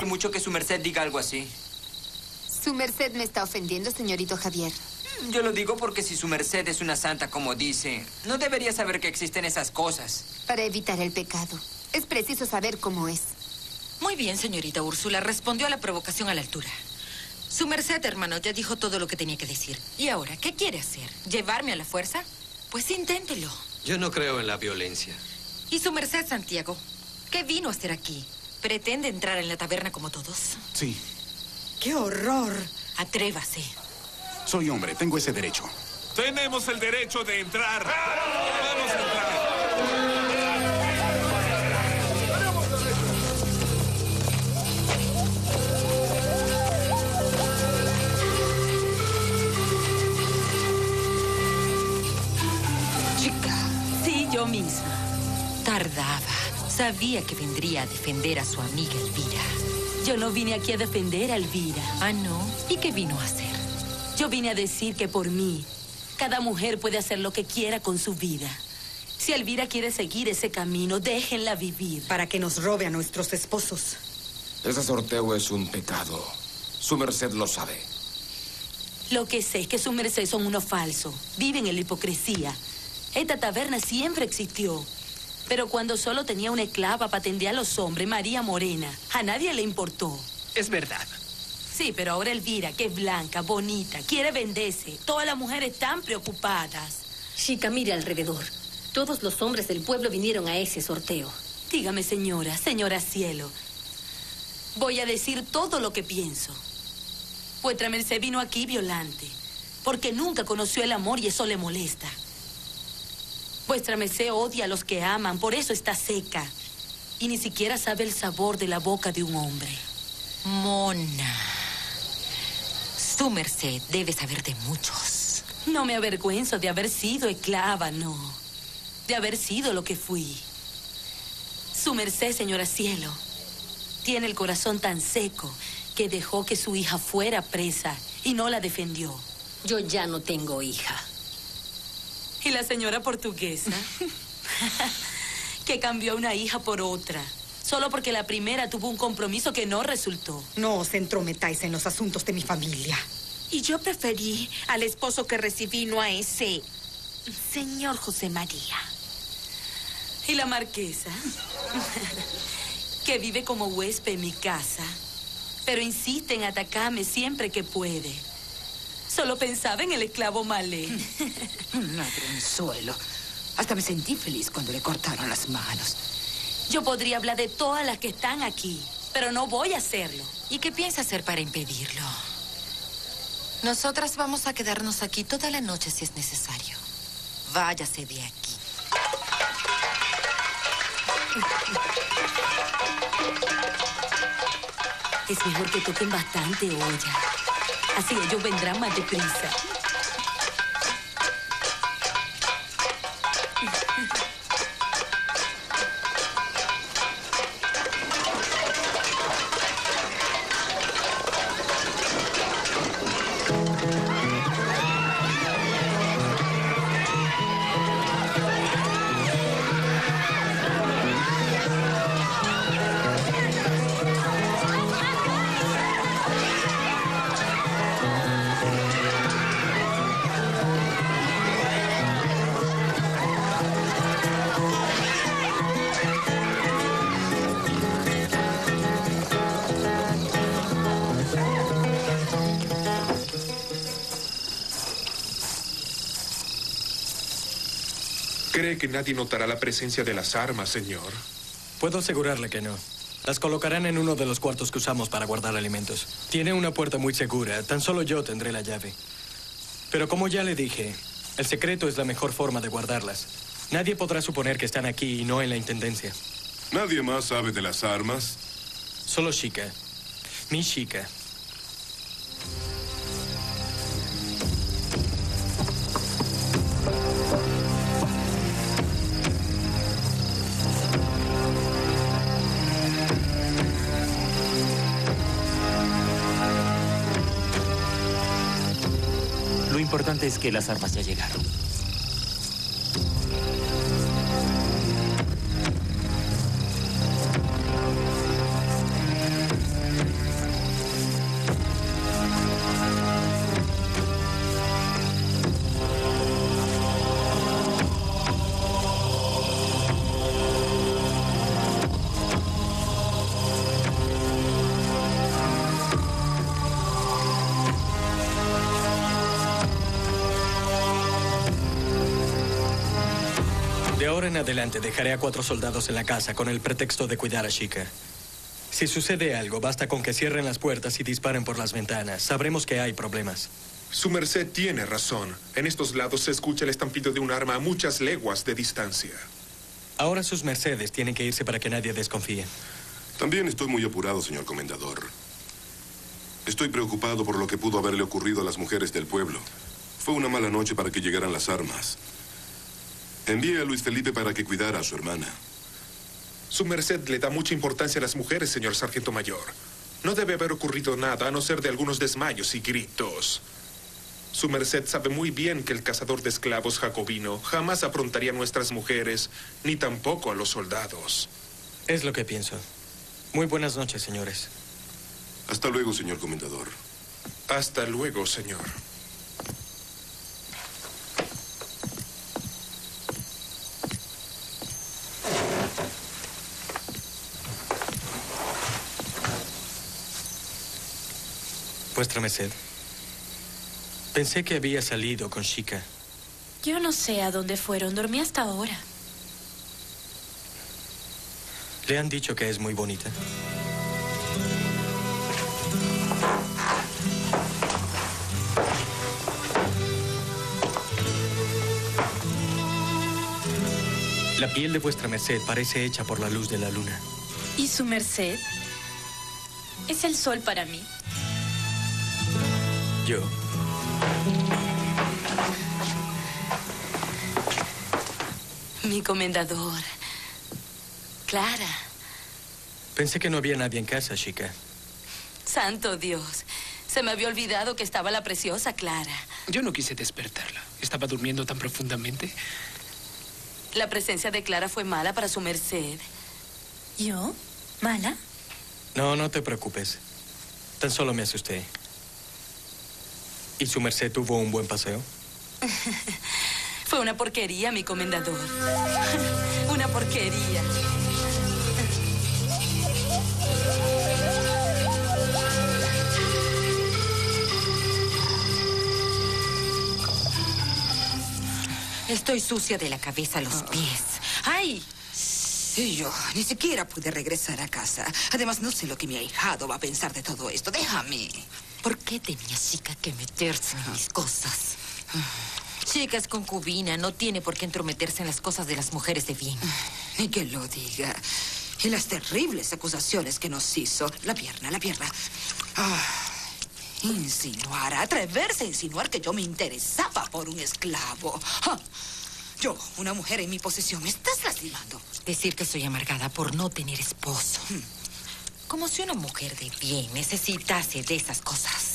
Y mucho que su merced diga algo así. Su merced me está ofendiendo, señorito Javier. Yo lo digo porque si su merced es una santa como dice, no debería saber que existen esas cosas. Para evitar el pecado, es preciso saber cómo es. Muy bien, señorita Úrsula. Respondió a la provocación a la altura. Su merced, hermano, ya dijo todo lo que tenía que decir. ¿Y ahora qué quiere hacer? ¿Llevarme a la fuerza? Pues inténtelo. Yo no creo en la violencia. ¿Y su merced, Santiago? ¿Qué vino a hacer aquí? ¿Pretende entrar en la taberna como todos? Sí, ¡Qué horror! Atrévase. soy hombre, tengo ese derecho. Tenemos el derecho de entrar. Vamos a entrar. Chica. Sí, yo misma. Tardaba. Sabía que vendría a defender a su amiga Elvira. Yo no vine aquí a defender a Elvira. Ah, ¿no? ¿Y qué vino a hacer? Yo vine a decir que por mí, cada mujer puede hacer lo que quiera con su vida. Si Elvira quiere seguir ese camino, déjenla vivir. Para que nos robe a nuestros esposos. Ese sorteo es un pecado. Su merced lo sabe. Lo que sé es que su merced son unos falsos. Viven en la hipocresía. Esta taberna siempre existió. Pero cuando solo tenía una esclava para atender a los hombres, María Morena, a nadie le importó. Es verdad. Sí, pero ahora Elvira, que es blanca, bonita, quiere venderse. Todas las mujeres están preocupadas. Chica, mire alrededor. Todos los hombres del pueblo vinieron a ese sorteo. Dígame, señora, señora Cielo. Voy a decir todo lo que pienso. Vuestra merced vino aquí violante, porque nunca conoció el amor y eso le molesta. Vuestra merced odia a los que aman, por eso está seca. Y ni siquiera sabe el sabor de la boca de un hombre. Mona. Su merced debe saber de muchos. No me avergüenzo de haber sido esclava, no. De haber sido lo que fui. Su merced, señora Cielo, tiene el corazón tan seco que dejó que su hija fuera presa y no la defendió. Yo ya no tengo hija. ¿Y la señora portuguesa? que cambió a una hija por otra. Solo porque la primera tuvo un compromiso que no resultó. No os entrometáis en los asuntos de mi familia. Y yo preferí al esposo que recibí, no a ese señor José María. ¿Y la marquesa? que vive como huésped en mi casa. Pero insiste en atacarme siempre que puede. Solo pensaba en el esclavo Malé. Ladronzuelo. Hasta me sentí feliz cuando le cortaron las manos. Yo podría hablar de todas las que están aquí, pero no voy a hacerlo. ¿Y qué piensa hacer para impedirlo? Nosotras vamos a quedarnos aquí toda la noche si es necesario. Váyase de aquí. Es mejor que toquen bastante olla. Así ellos vendrán más deprisa. ¿Cree que nadie notará la presencia de las armas, señor? Puedo asegurarle que no. Las colocarán en uno de los cuartos que usamos para guardar alimentos. Tiene una puerta muy segura, tan solo yo tendré la llave. Pero como ya le dije, el secreto es la mejor forma de guardarlas. Nadie podrá suponer que están aquí y no en la intendencia. ¿Nadie más sabe de las armas? Solo Chica. Mi Chica. Lo importante es que las armas ya llegaron. De ahora en adelante dejaré a cuatro soldados en la casa con el pretexto de cuidar a Chica. Si sucede algo, basta con que cierren las puertas y disparen por las ventanas. Sabremos que hay problemas. Su merced tiene razón. En estos lados se escucha el estampido de un arma a muchas leguas de distancia. Ahora sus mercedes tienen que irse para que nadie desconfíe. También estoy muy apurado, señor comendador. Estoy preocupado por lo que pudo haberle ocurrido a las mujeres del pueblo. Fue una mala noche para que llegaran las armas. Envíe a Luis Felipe para que cuidara a su hermana. Su merced le da mucha importancia a las mujeres, señor sargento mayor. No debe haber ocurrido nada a no ser de algunos desmayos y gritos. Su merced sabe muy bien que el cazador de esclavos jacobino jamás afrontaría a nuestras mujeres, ni tampoco a los soldados. Es lo que pienso. Muy buenas noches, señores. Hasta luego, señor comendador. Hasta luego, señor. Vuestra merced. Pensé que había salido con Chica. Yo no sé a dónde fueron. Dormí hasta ahora. ¿Le han dicho que es muy bonita? La piel de vuestra merced parece hecha por la luz de la luna. ¿Y su merced? Es el sol para mí. Yo. Mi comendador. Clara. Pensé que no había nadie en casa, chica. Santo Dios. Se me había olvidado que estaba la preciosa Clara. Yo no quise despertarla. Estaba durmiendo tan profundamente. La presencia de Clara fue mala para su merced. ¿Yo? ¿Mala? No, no te preocupes. Tan solo me asusté. ¿Y su merced tuvo un buen paseo? Fue una porquería, mi comendador. Una porquería. Estoy sucia de la cabeza a los pies. ¡Ay! Y yo ni siquiera pude regresar a casa. Además, no sé lo que mi ahijado va a pensar de todo esto. Déjame. ¿Por qué tenía chica que meterse en mis cosas? Chica es concubina, no tiene por qué entrometerse en las cosas de las mujeres de bien. Ni que lo diga. Y las terribles acusaciones que nos hizo. La pierna, la pierna. Ah, insinuar, atreverse a insinuar que yo me interesaba por un esclavo. Ah, yo, una mujer en mi posesión, me estás lastimando. Decir que soy amargada por no tener esposo. Como si una mujer de bien necesitase de esas cosas.